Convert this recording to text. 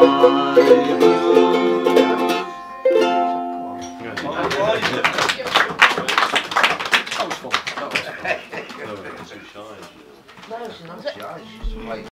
not.